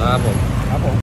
tá bom. Tá bom.